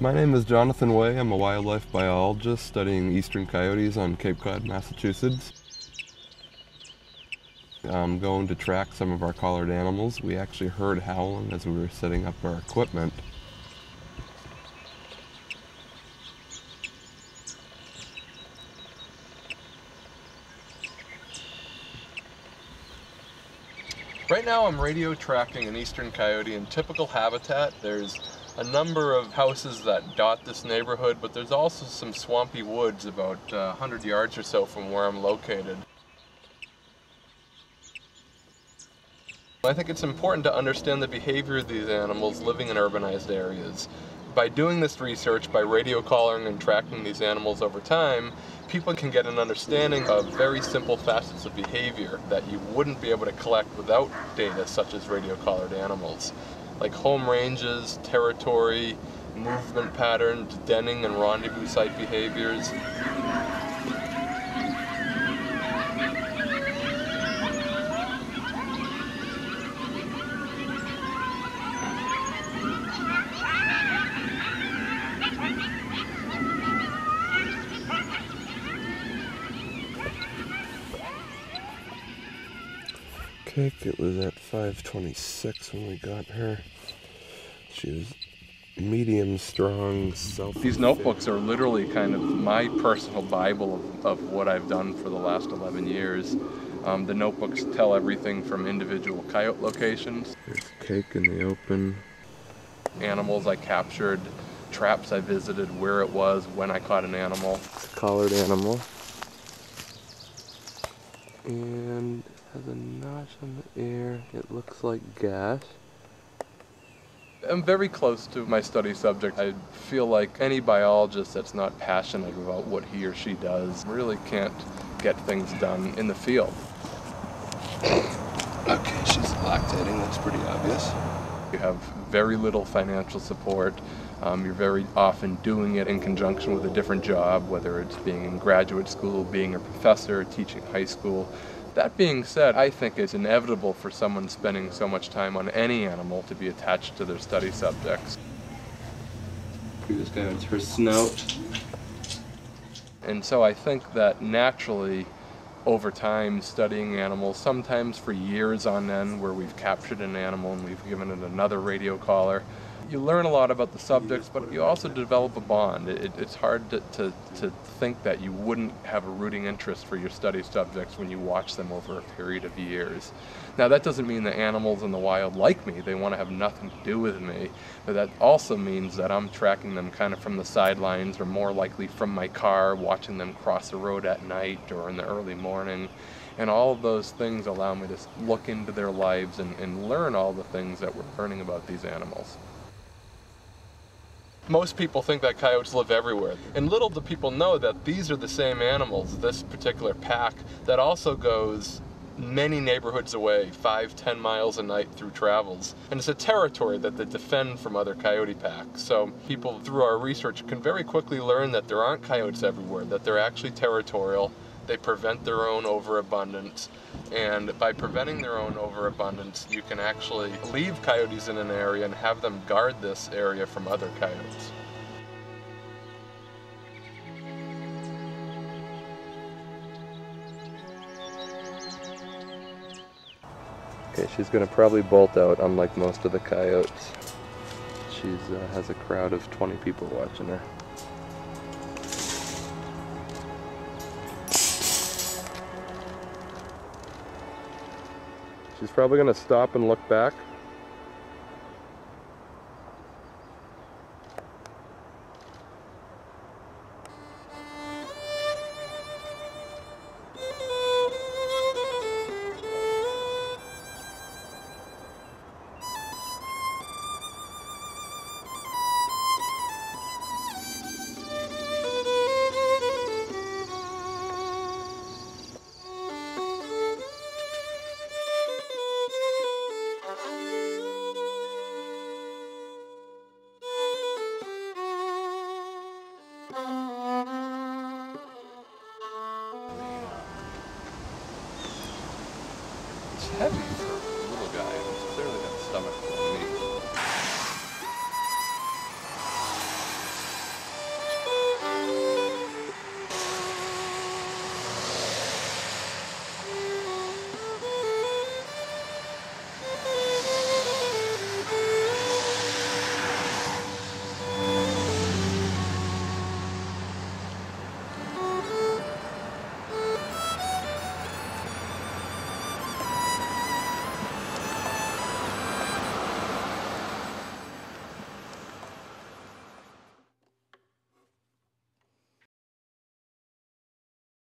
My name is Jonathan Way. I'm a wildlife biologist studying eastern coyotes on Cape Cod, Massachusetts. I'm going to track some of our collared animals. We actually heard howling as we were setting up our equipment. Right now I'm radio tracking an eastern coyote in typical habitat. There's a number of houses that dot this neighborhood, but there's also some swampy woods about uh, 100 yards or so from where I'm located. I think it's important to understand the behavior of these animals living in urbanized areas. By doing this research, by radio collaring and tracking these animals over time, people can get an understanding of very simple facets of behavior that you wouldn't be able to collect without data such as radio collared animals, like home ranges, territory, movement patterns, denning and rendezvous site behaviors. It was at 526 when we got her. She was medium strong, self. These notebooks are literally kind of my personal Bible of, of what I've done for the last 11 years. Um, the notebooks tell everything from individual coyote locations. There's cake in the open. Animals I captured, traps I visited, where it was, when I caught an animal. It's a collared animal. And has a on the ear. It looks like gas. I'm very close to my study subject. I feel like any biologist that's not passionate about what he or she does really can't get things done in the field. Okay, she's lactating, that's pretty obvious. You have very little financial support. Um, you're very often doing it in conjunction with a different job, whether it's being in graduate school, being a professor, teaching high school. That being said, I think it's inevitable for someone spending so much time on any animal to be attached to their study subjects. This guy has her snout. And so I think that naturally, over time, studying animals, sometimes for years on end, where we've captured an animal and we've given it another radio collar, you learn a lot about the subjects, but you also develop a bond. It, it's hard to, to, to, think that you wouldn't have a rooting interest for your study subjects when you watch them over a period of years. Now, that doesn't mean the animals in the wild like me. They want to have nothing to do with me. But that also means that I'm tracking them kind of from the sidelines or more likely from my car, watching them cross the road at night or in the early morning. And all of those things allow me to look into their lives and, and learn all the things that we're learning about these animals. Most people think that coyotes live everywhere, and little do people know that these are the same animals, this particular pack, that also goes many neighborhoods away, five, ten miles a night through travels. And it's a territory that they defend from other coyote packs. So people, through our research, can very quickly learn that there aren't coyotes everywhere, that they're actually territorial, they prevent their own overabundance. And by preventing their own overabundance, you can actually leave coyotes in an area and have them guard this area from other coyotes. Okay, she's gonna probably bolt out unlike most of the coyotes. She uh, has a crowd of 20 people watching her. She's probably going to stop and look back. heavy for a little guy. He's clearly got stomach.